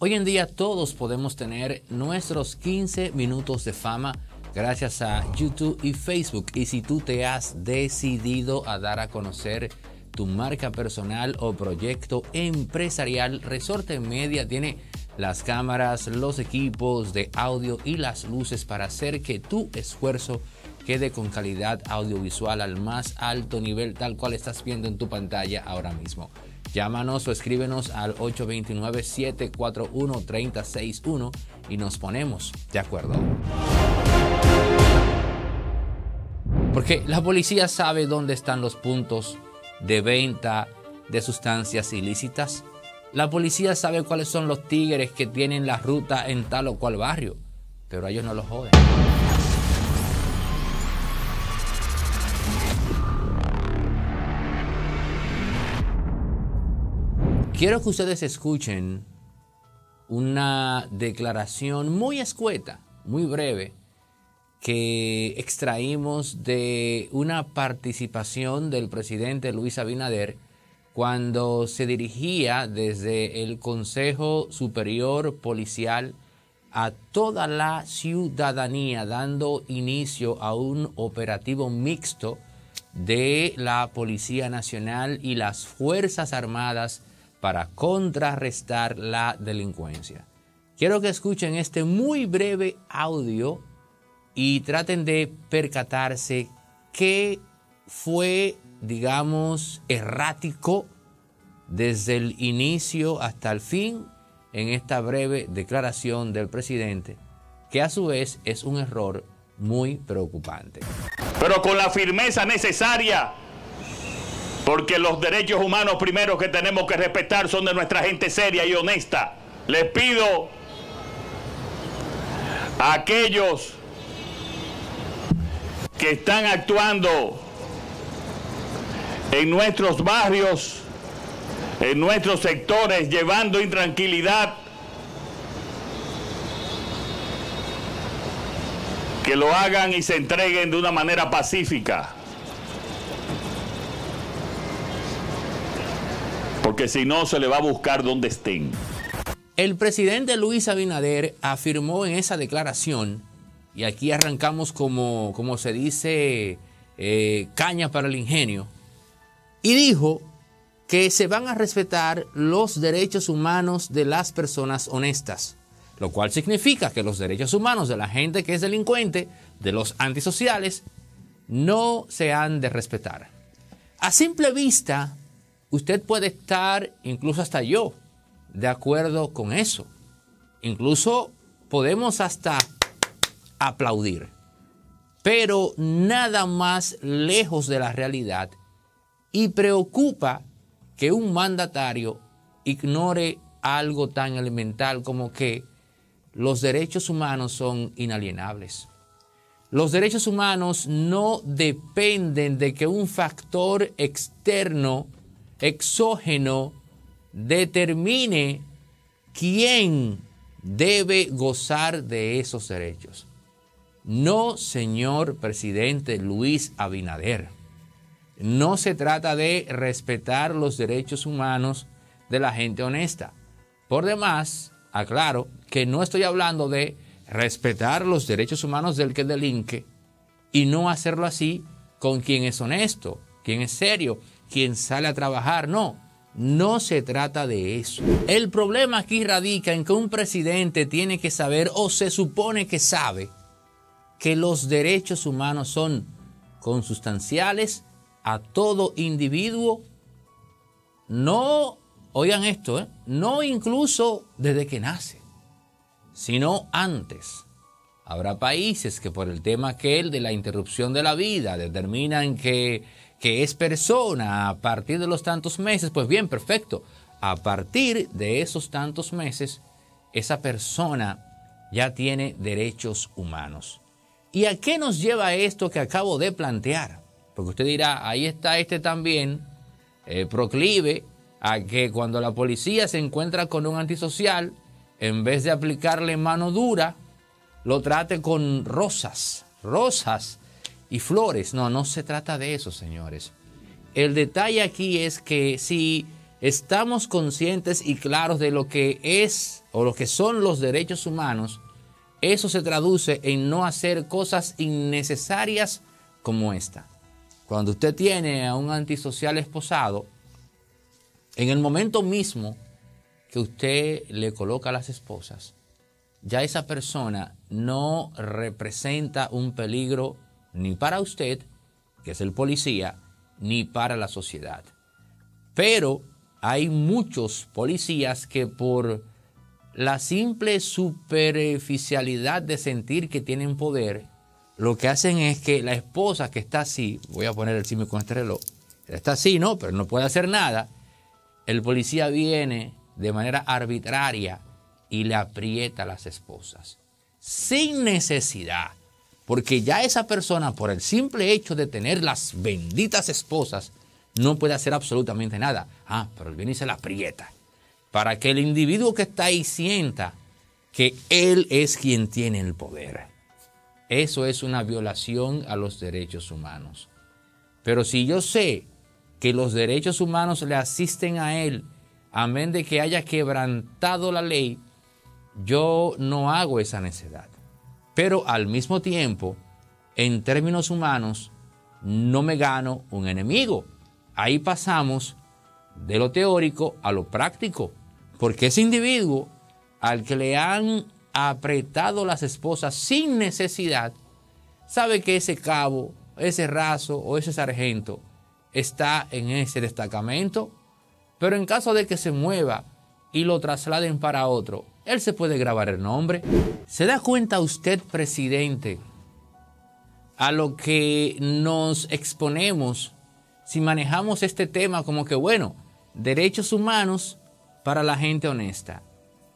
Hoy en día todos podemos tener nuestros 15 minutos de fama gracias a YouTube y Facebook. Y si tú te has decidido a dar a conocer tu marca personal o proyecto empresarial, Resorte Media tiene las cámaras, los equipos de audio y las luces para hacer que tu esfuerzo quede con calidad audiovisual al más alto nivel, tal cual estás viendo en tu pantalla ahora mismo. Llámanos o escríbenos al 829-741-3061 y nos ponemos de acuerdo. Porque la policía sabe dónde están los puntos de venta de sustancias ilícitas. La policía sabe cuáles son los tigres que tienen la ruta en tal o cual barrio, pero ellos no lo joden. Quiero que ustedes escuchen una declaración muy escueta, muy breve, que extraímos de una participación del presidente Luis Abinader cuando se dirigía desde el Consejo Superior Policial a toda la ciudadanía, dando inicio a un operativo mixto de la Policía Nacional y las Fuerzas Armadas para contrarrestar la delincuencia. Quiero que escuchen este muy breve audio y traten de percatarse qué fue, digamos, errático desde el inicio hasta el fin en esta breve declaración del presidente, que a su vez es un error muy preocupante. Pero con la firmeza necesaria porque los derechos humanos primero que tenemos que respetar son de nuestra gente seria y honesta. Les pido a aquellos que están actuando en nuestros barrios, en nuestros sectores, llevando intranquilidad, que lo hagan y se entreguen de una manera pacífica. Si no se le va a buscar donde estén. El presidente Luis Abinader afirmó en esa declaración, y aquí arrancamos como, como se dice, eh, caña para el ingenio, y dijo que se van a respetar los derechos humanos de las personas honestas, lo cual significa que los derechos humanos de la gente que es delincuente, de los antisociales, no se han de respetar. A simple vista, usted puede estar, incluso hasta yo, de acuerdo con eso. Incluso podemos hasta aplaudir. Pero nada más lejos de la realidad y preocupa que un mandatario ignore algo tan elemental como que los derechos humanos son inalienables. Los derechos humanos no dependen de que un factor externo exógeno determine quién debe gozar de esos derechos. No, señor presidente Luis Abinader. No se trata de respetar los derechos humanos de la gente honesta. Por demás, aclaro que no estoy hablando de respetar los derechos humanos del que delinque y no hacerlo así con quien es honesto, quien es serio, quien sale a trabajar. No, no se trata de eso. El problema aquí radica en que un presidente tiene que saber o se supone que sabe que los derechos humanos son consustanciales a todo individuo. No, oigan esto, ¿eh? no incluso desde que nace, sino antes. Habrá países que por el tema aquel de la interrupción de la vida determinan que que es persona a partir de los tantos meses, pues bien, perfecto. A partir de esos tantos meses, esa persona ya tiene derechos humanos. ¿Y a qué nos lleva esto que acabo de plantear? Porque usted dirá, ahí está este también, eh, proclive a que cuando la policía se encuentra con un antisocial, en vez de aplicarle mano dura, lo trate con rosas, rosas y flores. No, no se trata de eso, señores. El detalle aquí es que si estamos conscientes y claros de lo que es o lo que son los derechos humanos, eso se traduce en no hacer cosas innecesarias como esta. Cuando usted tiene a un antisocial esposado, en el momento mismo que usted le coloca a las esposas, ya esa persona no representa un peligro ni para usted, que es el policía, ni para la sociedad. Pero hay muchos policías que por la simple superficialidad de sentir que tienen poder, lo que hacen es que la esposa que está así, voy a poner el simio con este reloj, está así, ¿no? Pero no puede hacer nada. El policía viene de manera arbitraria y le aprieta a las esposas, sin necesidad, porque ya esa persona, por el simple hecho de tener las benditas esposas, no puede hacer absolutamente nada. Ah, pero él viene y se la aprieta, para que el individuo que está ahí sienta que él es quien tiene el poder. Eso es una violación a los derechos humanos. Pero si yo sé que los derechos humanos le asisten a él, amén de que haya quebrantado la ley, yo no hago esa necedad. Pero al mismo tiempo, en términos humanos, no me gano un enemigo. Ahí pasamos de lo teórico a lo práctico, porque ese individuo al que le han apretado las esposas sin necesidad, sabe que ese cabo, ese raso o ese sargento está en ese destacamento, pero en caso de que se mueva y lo trasladen para otro, él se puede grabar el nombre. ¿Se da cuenta usted, presidente, a lo que nos exponemos si manejamos este tema como que, bueno, derechos humanos para la gente honesta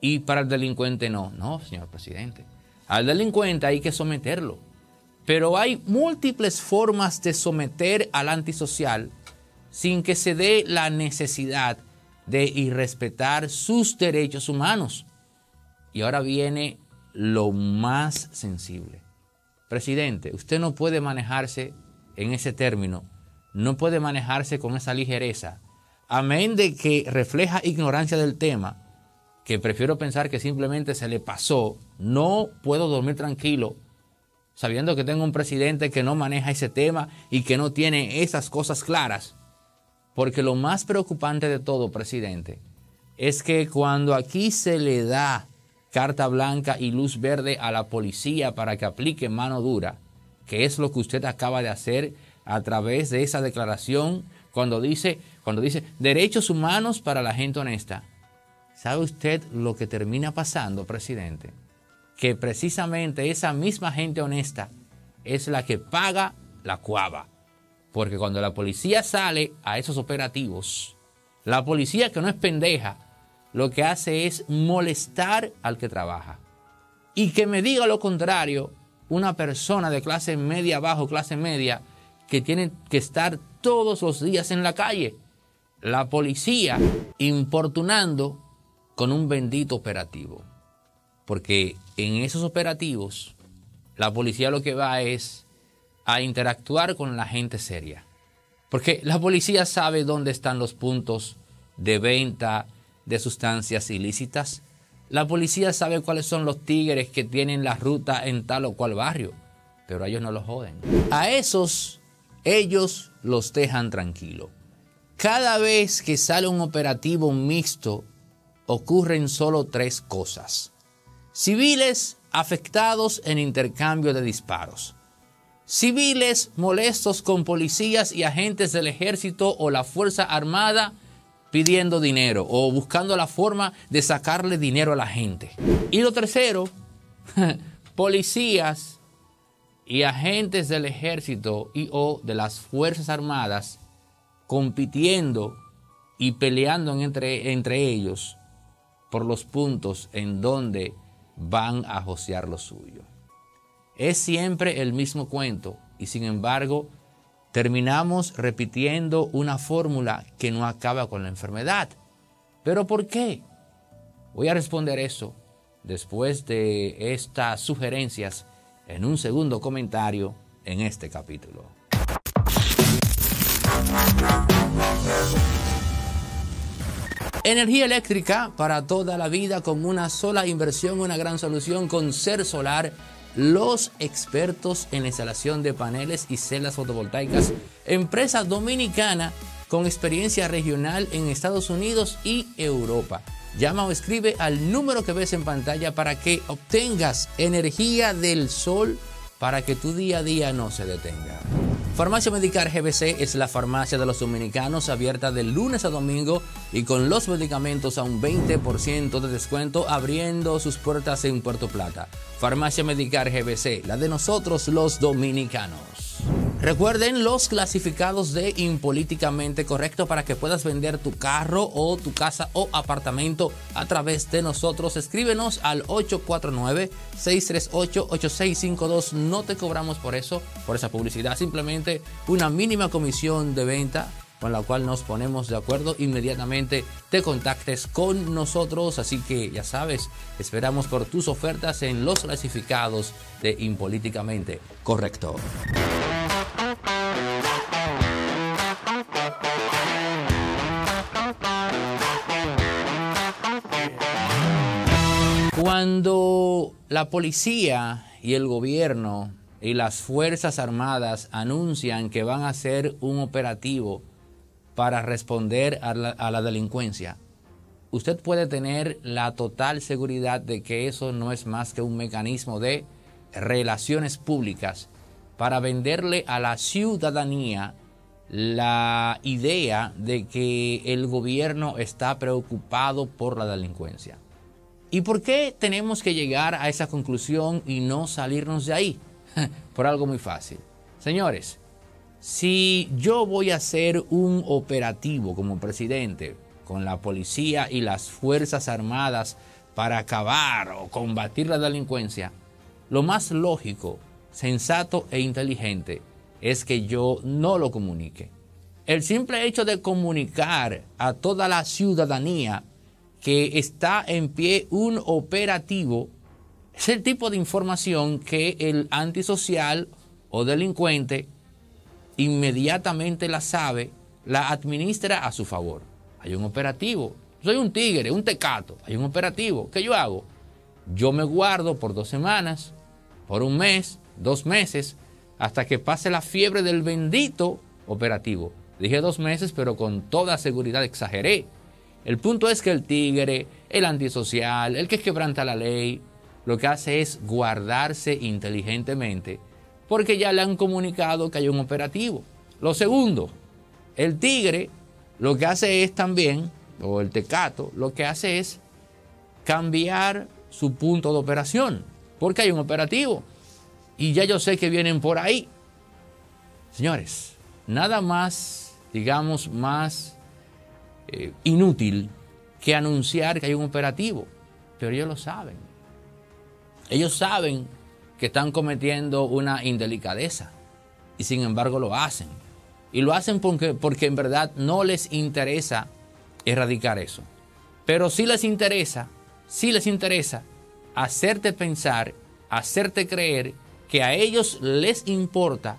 y para el delincuente no? No, señor presidente. Al delincuente hay que someterlo. Pero hay múltiples formas de someter al antisocial sin que se dé la necesidad de irrespetar sus derechos humanos. Y ahora viene lo más sensible. Presidente, usted no puede manejarse en ese término, no puede manejarse con esa ligereza, amén de que refleja ignorancia del tema, que prefiero pensar que simplemente se le pasó, no puedo dormir tranquilo sabiendo que tengo un presidente que no maneja ese tema y que no tiene esas cosas claras. Porque lo más preocupante de todo, presidente, es que cuando aquí se le da carta blanca y luz verde a la policía para que aplique mano dura, que es lo que usted acaba de hacer a través de esa declaración cuando dice, cuando dice derechos humanos para la gente honesta. ¿Sabe usted lo que termina pasando, presidente? Que precisamente esa misma gente honesta es la que paga la cuava. Porque cuando la policía sale a esos operativos, la policía que no es pendeja, lo que hace es molestar al que trabaja. Y que me diga lo contrario, una persona de clase media bajo, clase media, que tiene que estar todos los días en la calle. La policía importunando con un bendito operativo. Porque en esos operativos, la policía lo que va es a interactuar con la gente seria. Porque la policía sabe dónde están los puntos de venta, de sustancias ilícitas. La policía sabe cuáles son los tigres que tienen la ruta en tal o cual barrio, pero ellos no los joden. A esos ellos los dejan tranquilos. Cada vez que sale un operativo mixto, ocurren solo tres cosas. Civiles afectados en intercambio de disparos. Civiles molestos con policías y agentes del ejército o la Fuerza Armada pidiendo dinero o buscando la forma de sacarle dinero a la gente. Y lo tercero, policías y agentes del ejército y o de las Fuerzas Armadas compitiendo y peleando entre, entre ellos por los puntos en donde van a josear lo suyo. Es siempre el mismo cuento y sin embargo terminamos repitiendo una fórmula que no acaba con la enfermedad. ¿Pero por qué? Voy a responder eso después de estas sugerencias en un segundo comentario en este capítulo. Energía eléctrica para toda la vida con una sola inversión, una gran solución con Ser Solar, los expertos en instalación de paneles y celdas fotovoltaicas, empresa dominicana con experiencia regional en Estados Unidos y Europa. Llama o escribe al número que ves en pantalla para que obtengas energía del sol para que tu día a día no se detenga. Farmacia Medicar GBC es la farmacia de los dominicanos abierta de lunes a domingo y con los medicamentos a un 20% de descuento abriendo sus puertas en Puerto Plata. Farmacia Medicar GBC, la de nosotros los dominicanos. Recuerden los clasificados de Impolíticamente Correcto para que puedas vender tu carro o tu casa o apartamento a través de nosotros. Escríbenos al 849-638-8652. No te cobramos por eso, por esa publicidad. Simplemente una mínima comisión de venta con la cual nos ponemos de acuerdo inmediatamente te contactes con nosotros así que ya sabes esperamos por tus ofertas en los clasificados de Impolíticamente Correcto. Cuando la policía y el gobierno y las Fuerzas Armadas anuncian que van a hacer un operativo para responder a la, delincuencia, usted puede tener la total seguridad de que eso no es más que un mecanismo de relaciones públicas para venderle a la ciudadanía la idea de que el gobierno está preocupado por la delincuencia. ¿Y por qué tenemos que llegar a esa conclusión y no salirnos de ahí? por algo muy fácil. Señores, si yo voy a hacer un operativo como presidente con la policía y las Fuerzas Armadas para acabar o combatir la delincuencia, lo más lógico, sensato e inteligente es que yo no lo comunique. El simple hecho de comunicar a toda la ciudadanía que está en pie un operativo es el tipo de información que el antisocial o delincuente inmediatamente la sabe, la administra a su favor. Hay un operativo. Soy un tigre, un tecato. Hay un operativo. ¿Qué yo hago? Yo me guardo por dos semanas, por un mes, dos meses, hasta que pase la fiebre del bendito operativo. Dije dos meses, pero con toda seguridad exageré. El punto es que el tigre, el antisocial, el que quebranta la ley, lo que hace es guardarse inteligentemente porque ya le han comunicado que hay un operativo. Lo segundo, el tigre lo que hace es también, o el tecato, lo que hace es cambiar su punto de operación, porque hay un operativo. Y ya yo sé que vienen por ahí. Señores, nada más, digamos, más eh, inútil que anunciar que hay un operativo. Pero ellos lo saben. Ellos saben que están cometiendo una indelicadeza y sin embargo lo hacen. Y lo hacen porque, porque en verdad no les interesa erradicar eso. Pero sí les interesa, sí les interesa hacerte pensar, hacerte creer que a ellos les importa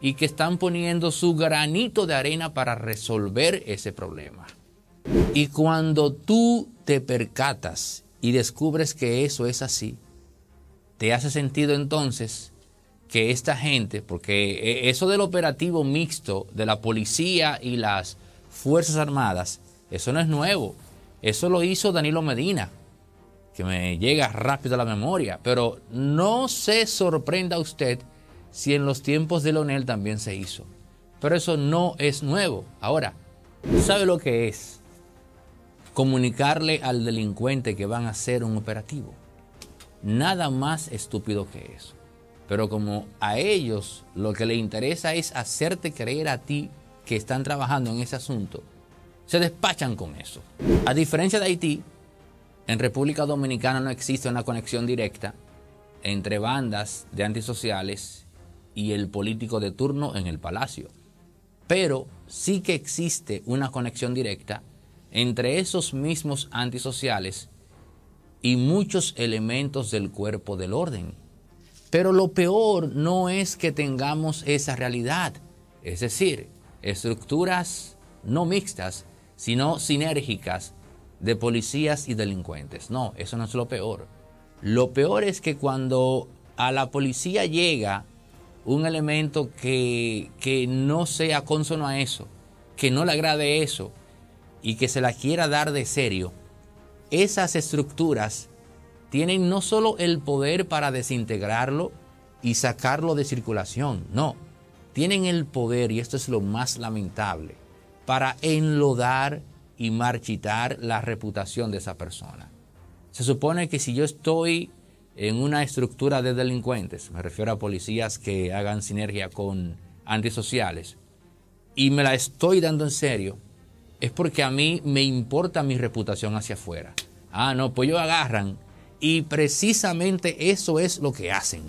y que están poniendo su granito de arena para resolver ese problema. Y cuando tú te percatas y descubres que eso es así, te hace sentido entonces que esta gente, porque e, eso del operativo mixto de la policía y las Fuerzas Armadas, eso no es nuevo. Eso lo hizo Danilo Medina, que me llega rápido a la memoria. Pero no se sorprenda usted si en los tiempos de Leonel también se hizo. Pero eso no es nuevo. Ahora, ¿sabe lo que es? Comunicarle al delincuente que van a hacer un operativo. Nada más estúpido que eso. Pero como a ellos lo que les interesa es hacerte creer a ti que están trabajando en ese asunto, se despachan con eso. A diferencia de Haití, en República Dominicana no existe una conexión directa entre bandas de antisociales y el político de turno en el palacio. Pero sí que existe una conexión directa entre esos mismos antisociales y muchos elementos del cuerpo del orden. Pero lo peor no es que tengamos esa realidad, es decir, estructuras no mixtas, sino sinérgicas de policías y delincuentes. No, eso no es lo peor. Lo peor es que cuando a la policía llega un elemento que, que no sea consono a eso, que no le agrade eso y que se la quiera dar de serio, esas estructuras tienen no solo el poder para desintegrarlo y sacarlo de circulación, no, tienen el poder, y esto es lo más lamentable, para enlodar y marchitar la reputación de esa persona. Se supone que si yo estoy en una estructura de delincuentes, me refiero a policías que hagan sinergia con antisociales, y me la estoy dando en serio, es porque a mí me importa mi reputación hacia afuera. Ah, no, pues ellos agarran y precisamente eso es lo que hacen.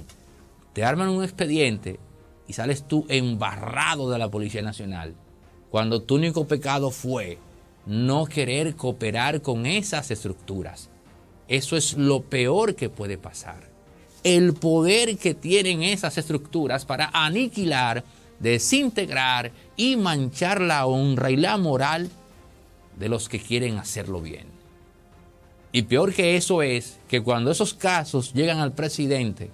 Te arman un expediente y sales tú embarrado de la Policía Nacional cuando tu único pecado fue no querer cooperar con esas estructuras. Eso es lo peor que puede pasar. El poder que tienen esas estructuras para aniquilar, desintegrar y manchar la honra y la moral de los que quieren hacerlo bien. Y peor que eso es que cuando esos casos llegan al presidente,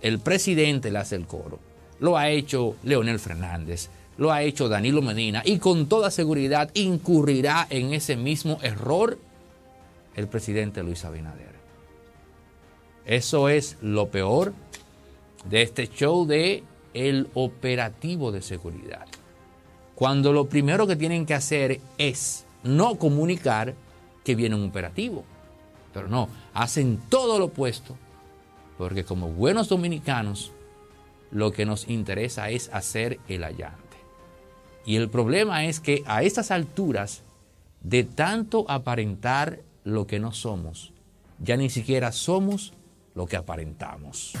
el presidente le hace el coro. Lo ha hecho Leonel Fernández, lo ha hecho Danilo Medina y con toda seguridad incurrirá en ese mismo error el presidente Luis Abinader. Eso es lo peor de este show de el operativo de seguridad. Cuando lo primero que tienen que hacer es no comunicar que viene un operativo. Pero no, hacen todo lo opuesto, porque como buenos dominicanos, lo que nos interesa es hacer el allante. Y el problema es que a estas alturas, de tanto aparentar lo que no somos, ya ni siquiera somos lo que aparentamos.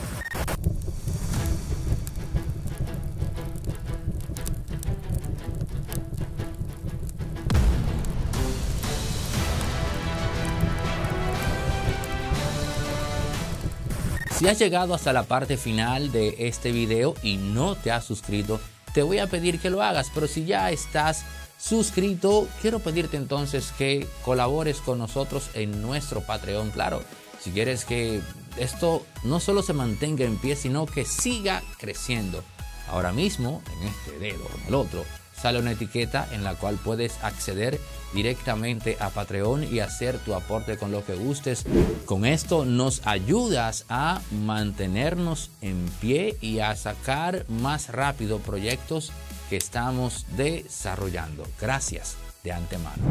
Si has llegado hasta la parte final de este video y no te has suscrito, te voy a pedir que lo hagas, pero si ya estás suscrito, quiero pedirte entonces que colabores con nosotros en nuestro Patreon. Claro, si quieres que esto no solo se mantenga en pie, sino que siga creciendo. Ahora mismo, en este dedo, en el otro, sale una etiqueta en la cual puedes acceder directamente a Patreon y hacer tu aporte con lo que gustes. Con esto nos ayudas a mantenernos en pie y a sacar más rápido proyectos que estamos desarrollando. Gracias de antemano.